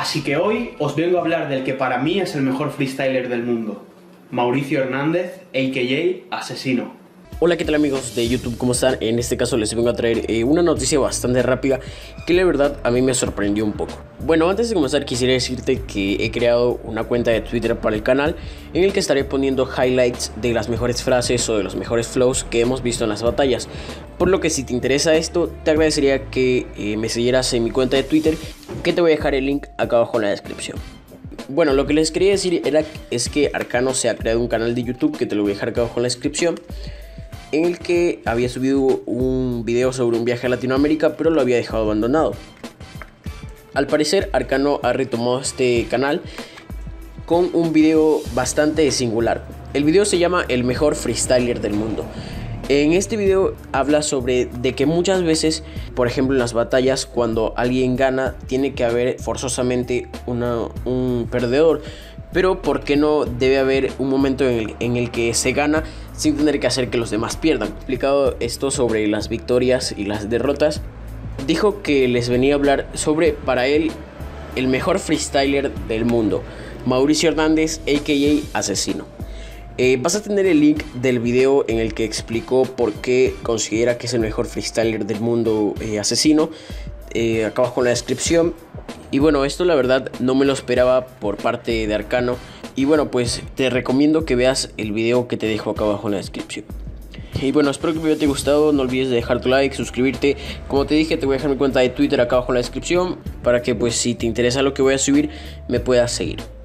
Así que hoy os vengo a hablar del que para mí es el mejor freestyler del mundo, Mauricio Hernández, a.k.a. Asesino. Hola, ¿qué tal amigos de YouTube? ¿Cómo están? En este caso les vengo a traer eh, una noticia bastante rápida que la verdad a mí me sorprendió un poco. Bueno, antes de comenzar quisiera decirte que he creado una cuenta de Twitter para el canal en el que estaré poniendo highlights de las mejores frases o de los mejores flows que hemos visto en las batallas. Por lo que si te interesa esto, te agradecería que eh, me siguieras en mi cuenta de Twitter, que te voy a dejar el link acá abajo en la descripción. Bueno, lo que les quería decir era es que Arcano se ha creado un canal de YouTube que te lo voy a dejar acá abajo en la descripción en el que había subido un video sobre un viaje a Latinoamérica, pero lo había dejado abandonado. Al parecer, Arcano ha retomado este canal con un video bastante singular. El video se llama El mejor freestyler del mundo. En este video habla sobre de que muchas veces, por ejemplo en las batallas, cuando alguien gana, tiene que haber forzosamente un perdedor. Pero ¿por qué no debe haber un momento en el, que se gana sin tener que hacer que los demás pierdan? Explicado esto sobre las victorias y las derrotas, dijo que les venía a hablar sobre, para él, el mejor freestyler del mundo, Mauricio Hernández, a.k.a. Asesino. Eh, vas a tener el link del video en el que explicó por qué considera que es el mejor freestyler del mundo eh, asesino. Eh, acá abajo en la descripción. Y bueno, esto la verdad no me lo esperaba por parte de Arcano. Y bueno, pues te recomiendo que veas el video que te dejo acá abajo en la descripción. Y bueno, espero que el video te haya gustado. No olvides de dejar tu like, suscribirte. Como te dije, te voy a dejar mi cuenta de Twitter acá abajo en la descripción. Para que pues si te interesa lo que voy a subir, me puedas seguir.